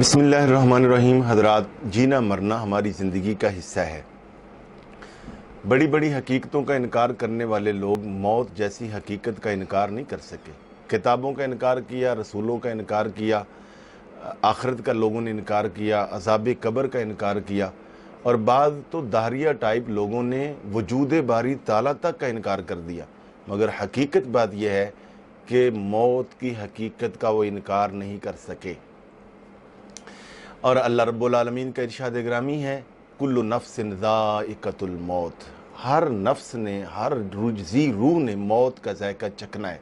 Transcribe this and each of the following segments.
بسم اللہ الرحمن الرحیم۔ حضرات، جینا مرنا ہماری زندگی کا حصہ ہے۔ بڑی بڑی حقیقتوں کا انکار کرنے والے لوگ موت جیسی حقیقت کا انکار نہیں کر سکے۔ کتابوں کا انکار کیا، رسولوں کا انکار کیا، آخرت کا لوگوں نے انکار کیا، عذاب قبر کا انکار کیا۔ اور بعض تو دہریہ ٹائپ لوگوں نے وجود باری تعالیٰ تک کا انکار کر دیا۔ مگر حقیقت بات یہ ہے کہ موت کی حقیقت کا وہ انکار نہیں کر سکے۔ اور اللہ رب العالمین کا ارشاد گرامی ہے، کل نفس ذائقت الموت۔ ہر نفس نے، ہر رجزی روح نے موت کا ذائقہ چکنا ہے۔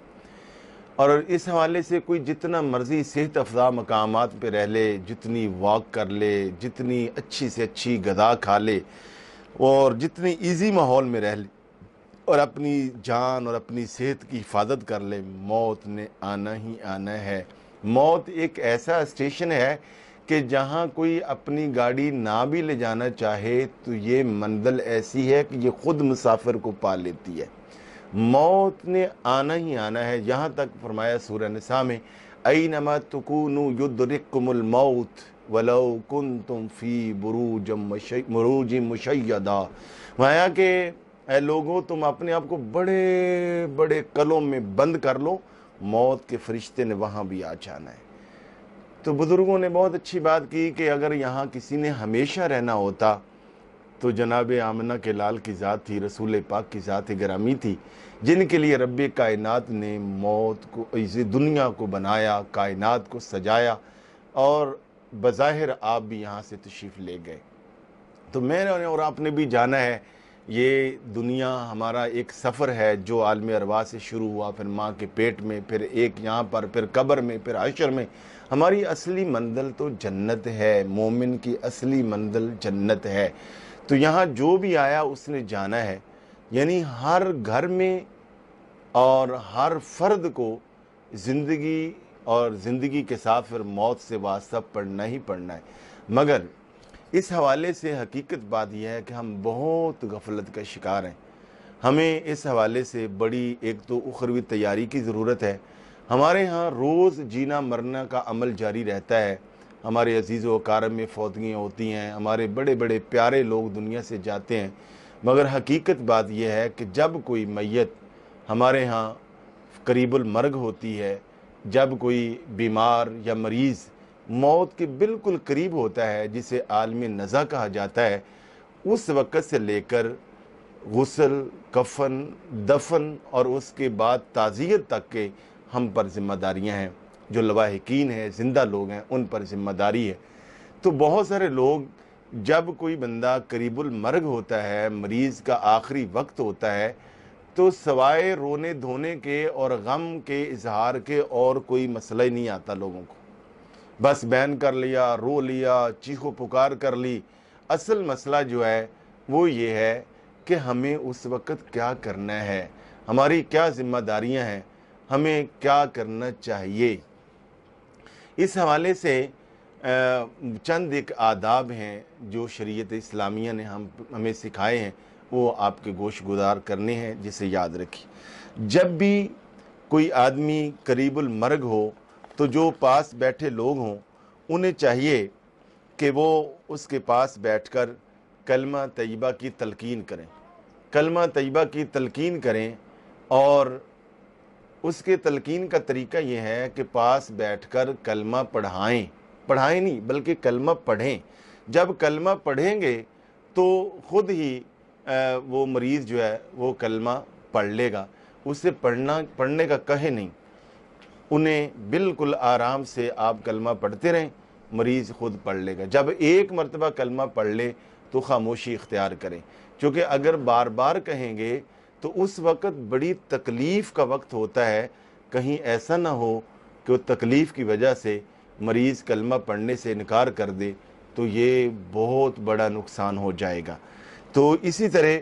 اور اس حوالے سے کوئی جتنا مرضی صحت افزا مقامات پہ رہ لے، جتنی واک کر لے، جتنی اچھی سے اچھی غذا کھا لے، اور جتنی ایزی ماحول میں رہ لے، اور اپنی جان اور اپنی صحت کی حفاظت کر لے، موت نے آنا ہی آنا ہے۔ موت ایک ایسا اسٹیشن ہے کہ جہاں کوئی اپنی گاڑی نہ بھی لے جانا چاہے تو یہ منزل ایسی ہے کہ یہ خود مسافر کو پا لیتی ہے۔ موت نے آنا ہی آنا ہے۔ یہاں تک فرمایا سورہ نساء میں، اینما تکونو یدرککم الموت ولو کنتم فی بروج مروج مشیدہ۔ فرمایا کہ، اے لوگوں، تم اپنے آپ کو بڑے بڑے کلوں میں بند کر لو۔ موت کے فرشتے نے وہاں بھی آ جانا ہے۔ تو بزرگوں نے بہت اچھی بات کی کہ اگر یہاں کسی نے ہمیشہ رہنا ہوتا تو جناب آمنہ کے لال کی ذات تھی، رسول پاک کی ذات گرامی تھی، جن کے لیے رب کائنات نے موت کو، اس دنیا کو بنایا، کائنات کو سجایا اور بظاہر آپ بھی یہاں سے تشریف لے گئے۔ تو میں نے اور آپ نے بھی جانا ہے یہ دنیا ہمارا ایک سفر ہے جو عالم ارواح سے شروع ہوا، پھر ماں کے پیٹ میں، پھر ایک یہاں پر، پھر قبر میں، پھر عشر میں۔ ہماری اصلی منزل تو جنت ہے، مومن کی اصلی منزل جنت ہے۔ تو یہاں جو بھی آیا، اس نے جانا ہے۔ یعنی ہر گھر میں اور ہر فرد کو زندگی اور زندگی کے ساتھ پھر موت سے واسطہ پڑھنا ہی پڑھنا ہے۔ مگر اس حوالے سے حقیقت بات یہ ہے کہ ہم بہت غفلت کا شکار ہیں۔ ہمیں اس حوالے سے بڑی ایک تو اخروی تیاری کی ضرورت ہے۔ ہمارے ہاں روز جینا مرنا کا عمل جاری رہتا ہے۔ ہمارے عزیز و کارم میں فوتگیاں ہوتی ہیں۔ ہمارے بڑے بڑے پیارے لوگ دنیا سے جاتے ہیں۔ مگر حقیقت بات یہ ہے کہ جب کوئی میت ہمارے ہاں قریب المرگ ہوتی ہے، جب کوئی بیمار یا مریض موت کے بالکل قریب ہوتا ہے، جسے عالم نزا کہا جاتا ہے۔ اس وقت سے لے کر غسل، کفن، دفن اور اس کے بعد تعزیت تک کے ہم پر ذمہ داریاں ہیں۔ جو لواحقین ہیں، زندہ لوگ ہیں، ان پر ذمہ داری ہے۔ تو بہت سارے لوگ جب کوئی بندہ قریب المرگ ہوتا ہے، مریض کا آخری وقت ہوتا ہے، تو سوائے رونے دھونے کے اور غم کے، اظہار کے اور کوئی مسئلہ ہی نہیں آتا لوگوں کو۔ بس بین کر لیا، رو لیا، چیخو پکار کر لی۔ اصل مسئلہ جو ہے، وہ یہ ہے کہ ہمیں اس وقت کیا کرنا ہے۔ ہماری کیا ذمہ داریاں ہیں؟ ہمیں کیا کرنا چاہیے؟ اس حوالے سے چند ایک آداب ہیں جو شریعت اسلامیہ نے ہم، ہمیں سکھائے ہیں۔ وہ آپ کے گوش گزار کرنے ہیں، جسے یاد رکھی جب بھی کوئی آدمی قریب المرگ ہو تو جو پاس بیٹھے لوگ ہوں، انہیں چاہیے کہ وہ اس کے پاس بیٹھ کر کلمہ طیبہ کی تلقین کریں۔ کلمہ طیبہ کی تلقین کریں اور اس کے تلقین کا طریقہ یہ ہے کہ پاس بیٹھ کر کلمہ پڑھائیں۔ پڑھائیں نہیں، بلکہ کلمہ پڑھیں۔ جب کلمہ پڑھیں گے تو خود ہی وہ مریض جو ہے، وہ کلمہ پڑھ لے گا۔ اسے پڑھنا، پڑھنے کا کہے نہیں۔ انہیں بالکل آرام سے آپ کلمہ پڑھتے رہیں، مریض خود پڑھ لے گا۔ جب ایک مرتبہ کلمہ پڑھ لے تو خاموشی اختیار کریں۔ چونکہ اگر بار بار کہیں گے تو اس وقت بڑی تکلیف کا وقت ہوتا ہے۔ کہیں ایسا نہ ہو کہ وہ تکلیف کی وجہ سے مریض کلمہ پڑھنے سے انکار کر دے تو یہ بہت بڑا نقصان ہو جائے گا۔ تو اسی طرح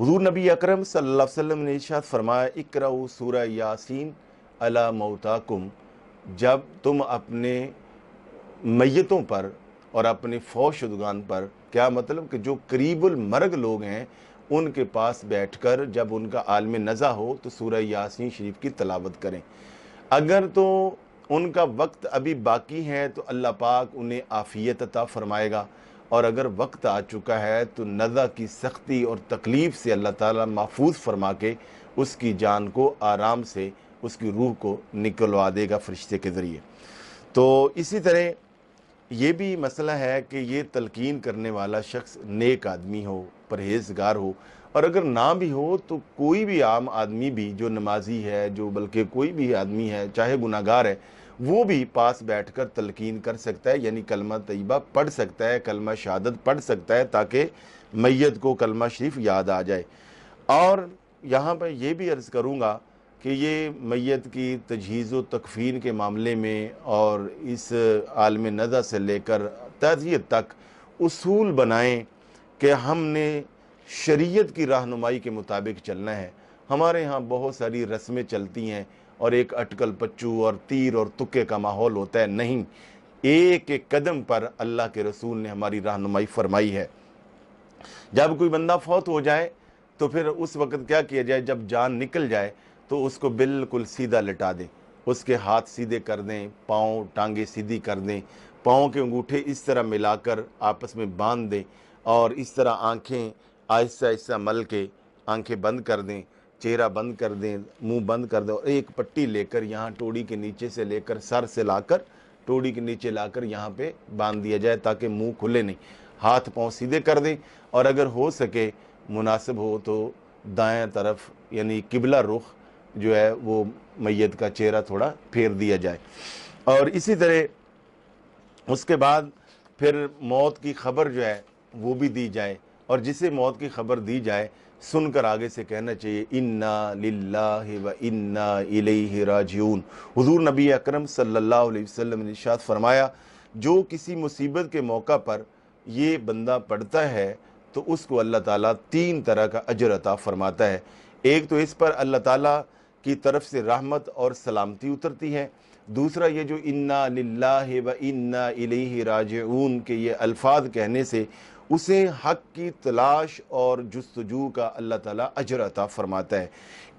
حضور نبی اکرم صلی اللہ علیہ وسلم نے ارشاد فرمایا اقرأ سورہ یاسین۔ علی موتاکم جب تم اپنے میتوں پر اور اپنے فوش شدگان پر، کیا مطلب کہ جو قریب المرگ لوگ ہیں، ان کے پاس بیٹھ کر جب ان کا عالم نزا ہو تو سورہ یاسین شریف کی تلاوت کریں۔ اگر تو ان کا وقت ابھی باقی ہے تو اللہ پاک انہیں آفیت عطا فرمائے گا۔ اور اگر وقت آ چکا ہے تو نزا کی سختی اور تکلیف سے اللہ تعالیٰ محفوظ فرما کے اس کی جان کو آرام سے اس کی روح کو نکلوا دے گا فرشتے کے ذریعے۔ تو اسی طرح یہ بھی مسئلہ ہے کہ یہ تلقین کرنے والا شخص نیک آدمی ہو، پرہیزگار ہو، اور اگر نہ بھی ہو تو کوئی بھی عام آدمی بھی جو نمازی ہے، جو بلکہ کوئی بھی آدمی ہے، چاہے گناہ گار ہے، وہ بھی پاس بیٹھ کر تلقین کر سکتا ہے یعنی کلمہ طیبہ پڑھ سکتا ہے، کلمہ شہادت پڑھ سکتا ہے تاکہ میت کو کلمہ شریف یاد آ جائے۔ اور یہاں پر یہ بھی عرض کروں گا کہ یہ میت کی تجہیز و تکفین کے معاملے میں اور اس عالم نظر سے لے کر تعزیت تک اصول بنائیں کہ ہم نے شریعت کی رہنمائی کے مطابق چلنا ہے۔ ہمارے ہاں بہت ساری رسمیں چلتی ہیں اور ایک اٹکل پچو اور تیر اور تکے کا ماحول ہوتا ہے۔ نہیں، ایک ایک قدم پر اللہ کے رسول نے ہماری رہنمائی فرمائی ہے۔ جب کوئی بندہ فوت ہو جائے تو پھر اس وقت کیا کیا جائے؟ جب جان نکل جائے تو اس کو بالکل سیدھا لٹا دیں۔ اس کے ہاتھ سیدھے کر دیں، پاؤں ٹانگیں سیدھی کر دیں۔ پاؤں کے انگوٹھے اس طرح ملا کر آپس میں باندھ دیں اور اس طرح آنکھیں آہستہ آہستہ مل کے آنکھیں بند کر دیں، چہرہ بند کر دیں، منہ بند کر دیں اور ایک پٹی لے کر یہاں ٹوڑی کے نیچے سے لے کر سر سے لا کر ٹوڑی کے نیچے لا کر یہاں پہ باندھ دیا جائے تاکہ منہ کھلے نہیں۔ ہاتھ پاؤں سیدھے کر دیں اور اگر ہو سکے مناسب ہو تو دائیں طرف یعنی قبلہ رخ جو ہے وہ میت کا چہرہ تھوڑا پھیر دیا جائے۔ اور اسی طرح اس کے بعد پھر موت کی خبر جو ہے وہ بھی دی جائے۔ اور جسے موت کی خبر دی جائے، سن کر آگے سے کہنا چاہیے، انا للہ و انا الیہ راجعون۔ حضور نبی اکرم صلی اللہ علیہ وسلم نے ارشاد فرمایا، جو کسی مصیبت کے موقع پر یہ بندہ پڑھتا ہے، تو اس کو اللہ تعالیٰ تین طرح کا اجر عطا فرماتا ہے۔ ایک تو اس پر اللہ تعالیٰ کی طرف سے رحمت اور سلامتی اترتی ہے۔ دوسرا یہ جو انا للہ و انا الیہ راجعون کے یہ الفاظ کہنے سے اسے حق کی تلاش اور جستجو کا اللہ تعالیٰ اجر عطا فرماتا ہے۔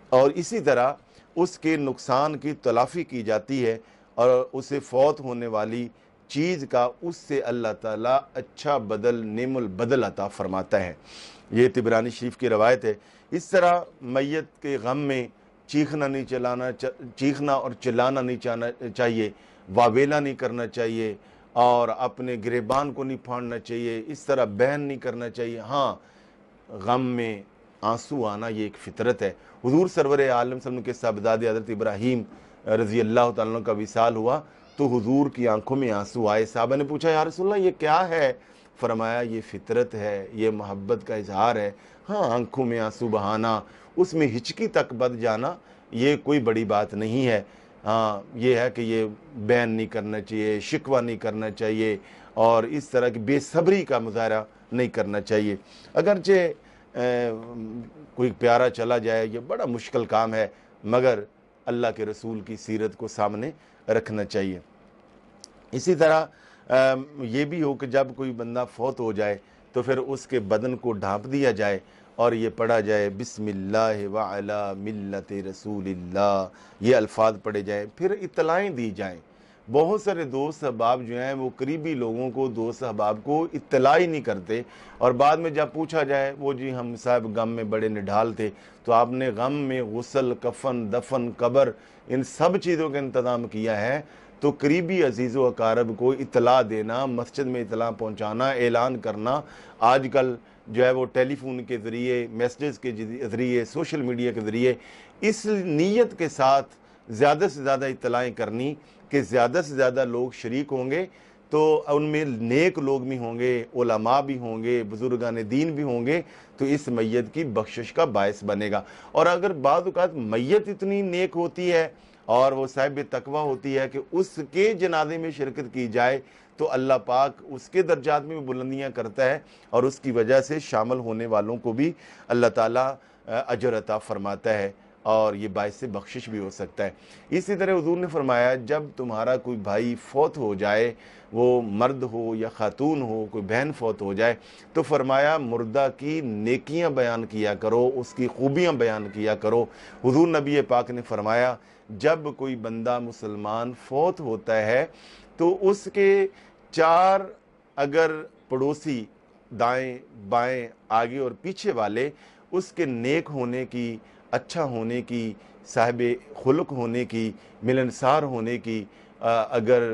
اور اسی طرح اس کے نقصان کی تلافی کی جاتی ہے اور اسے فوت ہونے والی چیز کا اس سے اللہ تعالیٰ اچھا بدل نعم البدل عطا فرماتا ہے۔ یہ تبرانی شریف کی روایت ہے۔ اس طرح میت کے غم میں چیخنا نہیں چلانا چیخنا اور چلانا نہیں چاہیے، واویلا نہیں کرنا چاہیے اور اپنے گریبان کو نہیں پھاڑنا چاہیے، اس طرح بہن نہیں کرنا چاہیے۔ ہاں غم میں آنسو آنا یہ ایک فطرت ہے۔ حضور سرور عالم صلی اللہ کے صاحبزاد حضرت ابراہیم رضی اللہ تعالیٰ کا وصال ہوا تو حضور کی آنکھوں میں آنسو آئے۔ صحابہ نے پوچھا، یا رسول اللہ، یہ کیا ہے؟ فرمایا، یہ فطرت ہے، یہ محبت کا اظہار ہے۔ ہاں آنکھوں میں آنسو بہانا اس میں ہچکی تک بد جانا یہ کوئی بڑی بات نہیں ہے۔ ہاں یہ ہے کہ یہ بین نہیں کرنا چاہیے، شکوہ نہیں کرنا چاہیے اور اس طرح کی بے صبری کا مظاہرہ نہیں کرنا چاہیے۔ اگرچہ کوئی پیارا چلا جائے، یہ بڑا مشکل کام ہے، مگر اللہ کے رسول کی سیرت کو سامنے رکھنا چاہیے۔ اسی طرح یہ بھی ہو کہ جب کوئی بندہ فوت ہو جائے تو پھر اس کے بدن کو ڈھانپ دیا جائے۔ اور یہ پڑھا جائے بسم اللہ وعلا ملت رسول اللہ یہ الفاظ پڑھے جائیں، پھر اطلاعیں دی جائیں۔ بہت سارے دوست احباب جو ہیں، وہ قریبی لوگوں کو، دوست احباب کو اطلاع ہی نہیں کرتے۔ اور بعد میں جب پوچھا جائے، وہ جی ہم صاحب غم میں بڑے نڈھال تھے، تو آپ نے غم میں غسل، کفن، دفن، قبر، ان سب چیزوں کا انتظام کیا ہے۔ تو قریبی عزیز و اقارب کو اطلاع دینا، مسجد میں اطلاع پہنچانا، اعلان کرنا، آج کل جو ہے وہ ٹیلی فون کے ذریعے میسیجز کے ذریعے، سوشل میڈیا کے ذریعے اس نیت کے ساتھ زیادہ سے زیادہ اطلاعیں کرنی کہ زیادہ سے زیادہ لوگ شریک ہوں گے تو ان میں نیک لوگ بھی ہوں گے، علماء بھی ہوں گے، بزرگان دین بھی ہوں گے، تو اس میت کی بخشش کا باعث بنے گا۔ اور اگر بعض اوقات میت اتنی نیک ہوتی ہے اور وہ صاحب تقوی ہوتی ہے کہ اس کے جنازے میں شرکت کی جائے تو اللہ پاک اس کے درجات میں بھی بلندیاں کرتا ہے اور اس کی وجہ سے شامل ہونے والوں کو بھی اللہ تعالیٰ اجر عطا فرماتا ہے اور یہ باعث سے بخشش بھی ہو سکتا ہے۔ اسی طرح حضور نے فرمایا، جب تمہارا کوئی بھائی فوت ہو جائے، وہ مرد ہو یا خاتون ہو، کوئی بہن فوت ہو جائے، تو فرمایا، مردہ کی نیکیاں بیان کیا کرو، اس کی خوبیاں بیان کیا کرو۔ حضور نبی پاک نے فرمایا، جب کوئی بندہ مسلمان فوت ہوتا ہے، تو اس کے چار اگر پڑوسی دائیں بائیں آگے اور پیچھے والے اس کے نیک ہونے کی اچھا ہونے کی، صاحب خلق ہونے کی، ملنسار ہونے کی اگر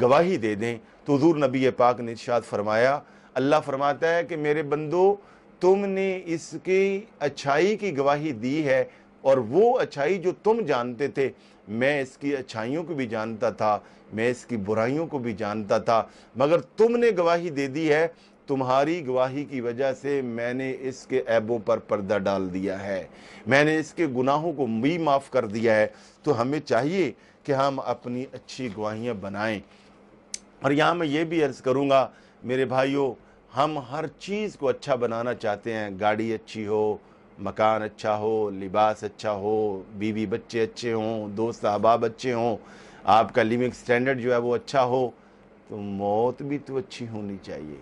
گواہی دے دیں تو حضور نبی پاک نے ارشاد فرمایا، اللہ فرماتا ہے کہ میرے بندو، تم نے اس کی اچھائی کی گواہی دی ہے اور وہ اچھائی جو تم جانتے تھے میں اس کی اچھائیوں کو بھی جانتا تھا، میں اس کی برائیوں کو بھی جانتا تھا، مگر تم نے گواہی دے دی ہے، تمہاری گواہی کی وجہ سے میں نے اس کے عیبوں پر پردہ ڈال دیا ہے۔ میں نے اس کے گناہوں کو بھی معاف کر دیا ہے۔ تو ہمیں چاہیے کہ ہم اپنی اچھی گواہیاں بنائیں۔ اور یہاں میں یہ بھی عرض کروں گا، میرے بھائیوں ہم ہر چیز کو اچھا بنانا چاہتے ہیں، گاڑی اچھی ہو مکان اچھا ہو، لباس اچھا ہو، بیوی بچے اچھے ہوں، دوست احباب اچھے ہوں، آپ کا لیونگ سٹینڈرڈ جو ہے وہ اچھا ہو، تو موت بھی تو اچھی ہونی چاہیے۔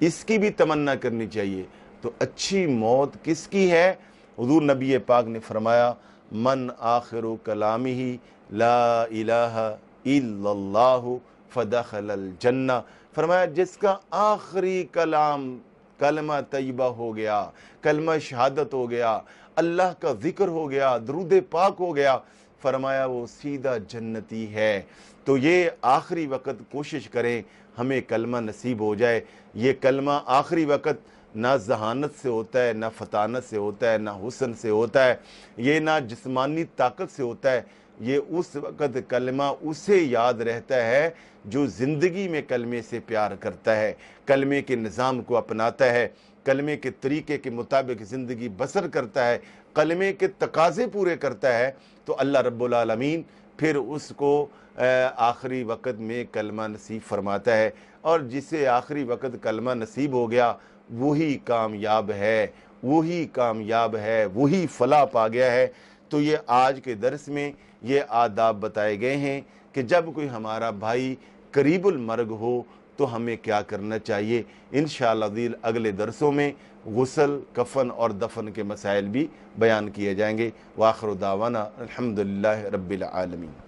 اس کی بھی تمنا کرنی چاہیے۔ تو اچھی موت کس کی ہے؟ حضور نبی پاک نے فرمایا، من آخر کلامی ہی لا الہ الا اللہ فدخل الجنہ فرمایا، جس کا آخری کلام کلمہ طیبہ ہو گیا، کلمہ شہادت ہو گیا، اللہ کا ذکر ہو گیا، درود پاک ہو گیا۔ فرمایا وہ سیدھا جنتی ہے۔ تو یہ آخری وقت کوشش کریں، ہمیں کلمہ نصیب ہو جائے۔ یہ کلمہ آخری وقت نہ ذہانت سے ہوتا ہے، نہ فطانت سے ہوتا ہے، نہ حسن سے ہوتا ہے۔ یہ نہ جسمانی طاقت سے ہوتا ہے۔ یہ اس وقت کلمہ اسے یاد رہتا ہے جو زندگی میں کلمے سے پیار کرتا ہے، کلمے کے نظام کو اپناتا ہے، کلمے کے طریقے کے مطابق زندگی بسر کرتا ہے، کلمے کے تقاضے پورے کرتا ہے۔ تو اللہ رب العالمین پھر اس کو آخری وقت میں کلمہ نصیب فرماتا ہے۔ اور جسے آخری وقت کلمہ نصیب ہو گیا، وہی کامیاب ہے، وہی کامیاب ہے، وہی فلاح پا گیا ہے۔ تو یہ آج کے درس میں یہ آداب بتائے گئے ہیں کہ جب کوئی ہمارا بھائی قریب المرگ ہو تو ہمیں کیا کرنا چاہیے؟ انشاءاللہ دل اگلے درسوں میں غسل، کفن اور دفن کے مسائل بھی بیان کیے جائیں گے۔ واخر دعوانا الحمدللہ رب العالمین۔